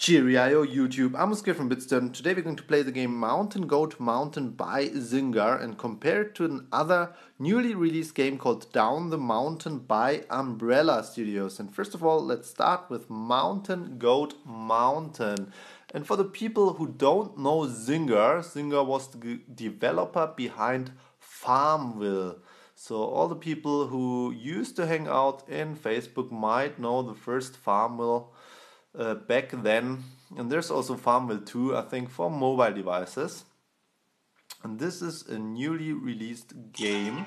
Cheerio YouTube, I'm Oskar from BitStern. Today we're going to play the game Mountain Goat Mountain by Zynga and compare it to another newly released game called Down the Mountain by Umbrella Studios. And first of all, let's start with Mountain Goat Mountain. And for the people who don't know Zynga, Zynga was the developer behind Farmville. So all the people who used to hang out in Facebook might know the first Farmville uh, back then. And there's also Farmville 2, I think, for mobile devices. And this is a newly released game.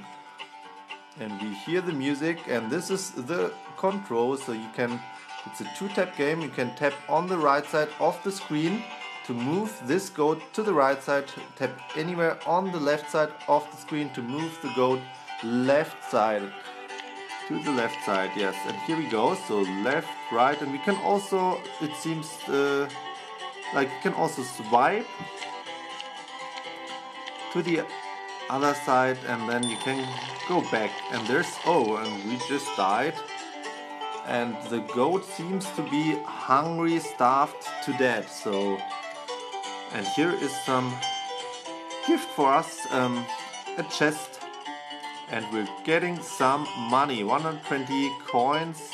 And we hear the music, and this is the control. So you can, it's a two tap game. You can tap on the right side of the screen to move this goat to the right side, tap anywhere on the left side of the screen to move the goat left side to the left side yes. And here we go so left right and we can also it seems uh, like you can also swipe to the other side and then you can go back. And there's oh and we just died. And the goat seems to be hungry starved to death so and here is some gift for us um, a chest and we're getting some money 120 coins.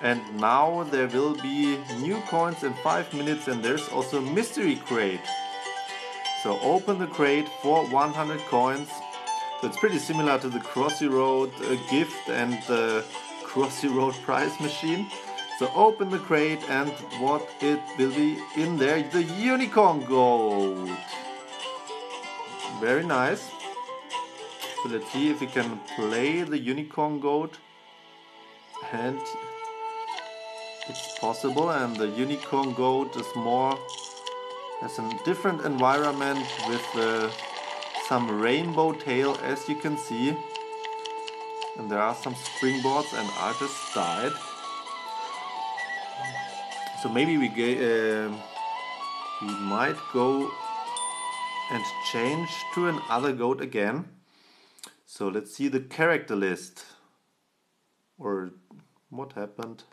And now there will be new coins in 5 minutes and there's also mystery crate. So open the crate for 100 coins. So it's pretty similar to the Crossy Road uh, gift and the Crossy Road prize machine. So open the crate and what it will be in there the unicorn gold. Very nice let's see if we can play the unicorn goat. And it's possible and the unicorn goat is more has a different environment with uh, some rainbow tail as you can see. And there are some springboards and I just died. So maybe we, uh, we might go and change to another goat again. So let's see the character list. Or what happened?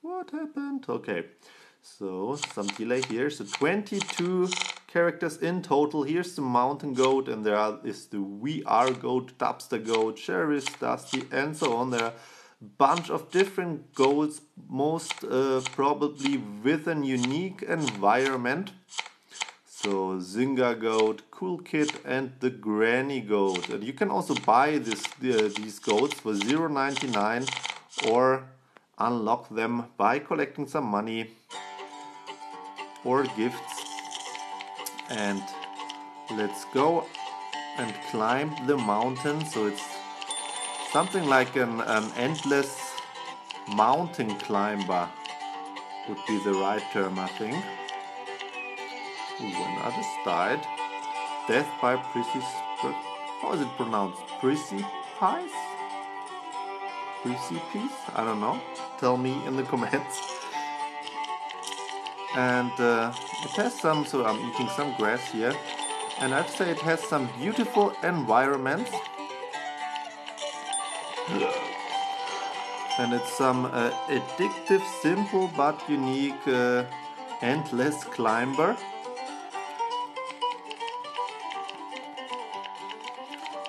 What happened? Okay, so some delay here. So 22 characters in total. Here's the mountain goat, and there are, is the VR goat, Dubster goat, Sheriff, Dusty, and so on. There are a bunch of different goats, most uh, probably with a unique environment. So Zynga Goat, Cool Kid and the Granny Goat. And you can also buy this uh, these goats for 0.99 or unlock them by collecting some money or gifts. And let's go and climb the mountain. So it's something like an, an endless mountain climber would be the right term I think. When others died, death by precipice. How is it pronounced? Precipice? Precipice? I don't know. Tell me in the comments. And uh, it has some, so I'm eating some grass here. And I'd say it has some beautiful environments. And it's some uh, addictive, simple but unique uh, endless climber.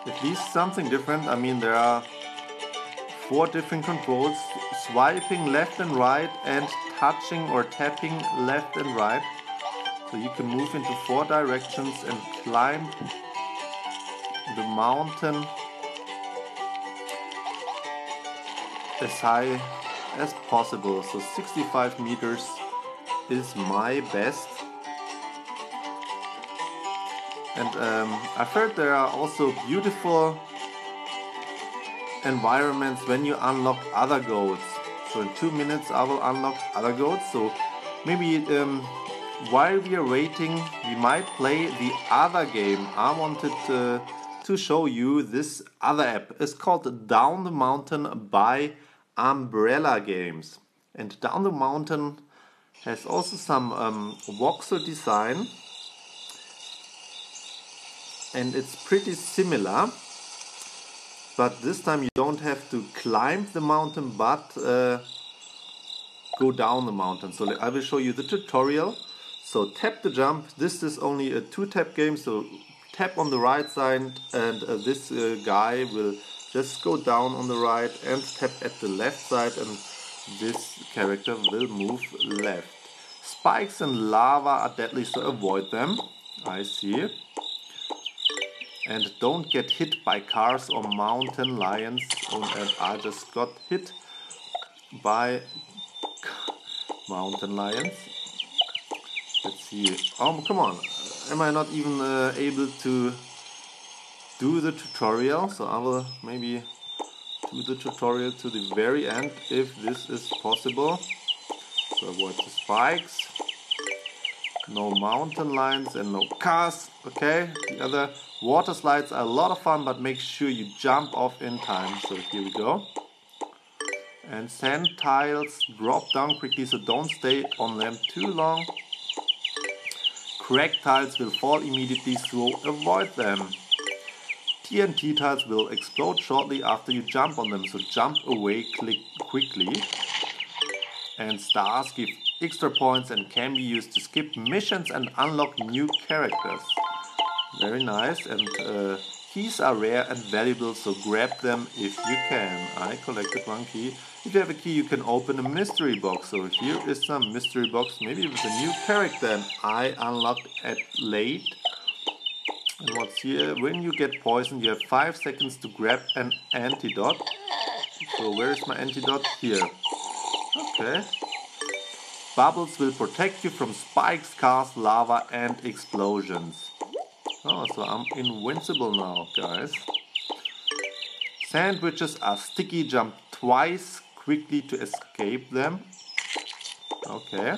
At least something different. I mean, there are four different controls swiping left and right and touching or tapping left and right. So you can move into four directions and climb the mountain as high as possible. So 65 meters is my best. And um, I've heard there are also beautiful environments when you unlock other goats. So in two minutes I will unlock other goats. So maybe um, while we are waiting, we might play the other game. I wanted to, to show you this other app. It's called Down the Mountain by Umbrella Games. And Down the Mountain has also some um, voxel design and it's pretty similar but this time you don't have to climb the mountain but uh, go down the mountain. So I will show you the tutorial. So tap the jump. This is only a two tap game. So tap on the right side and uh, this uh, guy will just go down on the right and tap at the left side and this character will move left. Spikes and lava are deadly so avoid them. I see. And don't get hit by cars or mountain lions. and I just got hit by mountain lions. Let's see. Oh, come on. Am I not even uh, able to do the tutorial? So I will maybe do the tutorial to the very end if this is possible. So avoid the spikes. No mountain lions and no cars. Okay, the other water slides are a lot of fun, but make sure you jump off in time. So here we go and sand tiles drop down quickly so don't stay on them too long. Cracked tiles will fall immediately so avoid them. TNT tiles will explode shortly after you jump on them so jump away click quickly. And stars give extra points and can be used to skip missions and unlock new characters. Very nice and uh, keys are rare and valuable so grab them if you can. I collected one key if you have a key, you can open a mystery box. So here is some mystery box, maybe with a new character and I unlocked at late. And what's here? When you get poisoned, you have 5 seconds to grab an antidote. So where is my antidote? Here. Okay. Bubbles will protect you from spikes, cars, lava and explosions. Oh, so I'm invincible now, guys. Sandwiches are sticky, jump twice, quickly to escape them. Okay.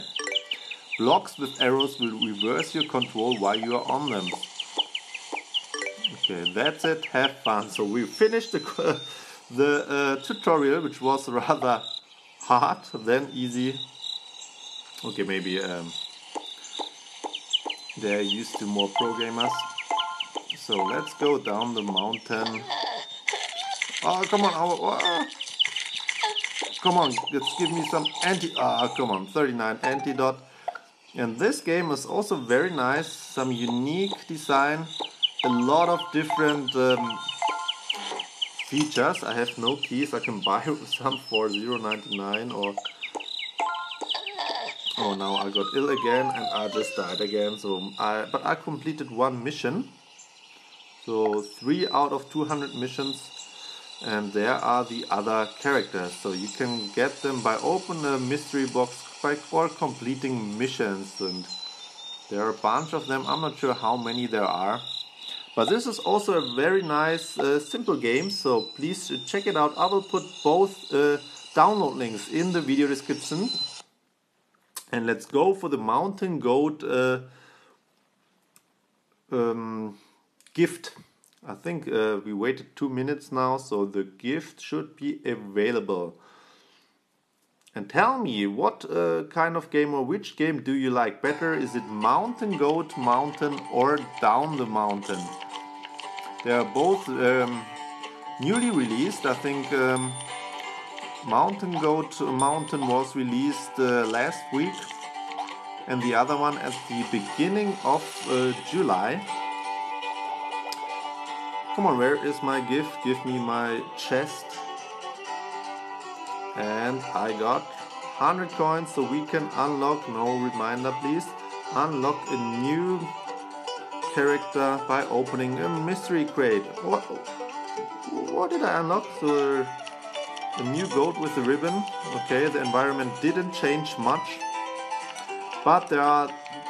Blocks with arrows will reverse your control while you are on them. Okay, that's it. Have fun. So we finished the, the uh, tutorial, which was rather hard, than easy. Okay, maybe um, they're used to more programmers. So let's go down the mountain. Oh, come on. Oh, oh. Come on, let's give me some anti... Ah, come on, 39 antidote. And this game is also very nice, some unique design, a lot of different um, features. I have no keys, I can buy some for 0.99 or... Oh, now I got ill again and I just died again. So I, But I completed one mission. So 3 out of 200 missions and there are the other characters. So you can get them by opening a mystery box by or completing missions and there are a bunch of them. I'm not sure how many there are. But this is also a very nice uh, simple game so please check it out. I will put both uh, download links in the video description. And let's go for the mountain goat uh, um, gift I think uh, we waited two minutes now, so the gift should be available. And tell me, what uh, kind of game or which game do you like better? Is it Mountain Goat Mountain or Down the Mountain? They are both um, newly released. I think um, Mountain Goat Mountain was released uh, last week and the other one at the beginning of uh, July. Come on, where is my gift? Give me my chest. And I got 100 coins so we can unlock, no reminder please, unlock a new character by opening a mystery crate. What, what did I unlock? A new goat with a ribbon. Okay, the environment didn't change much. But there are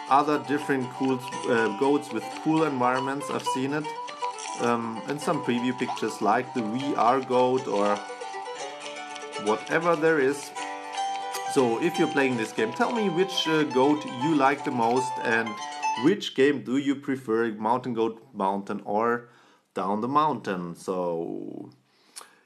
other different cool uh, goats with cool environments. I've seen it um, in some preview pictures like the VR goat or whatever there is. So if you're playing this game, tell me which uh, goat you like the most and which game do you prefer, Mountain Goat Mountain or Down the Mountain. So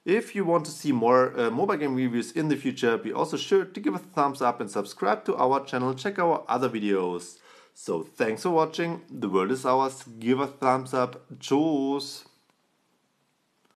if you want to see more uh, mobile game reviews in the future, be also sure to give a thumbs up and subscribe to our channel, check our other videos. So thanks for watching. The world is ours. Give a thumbs up. Tschüss.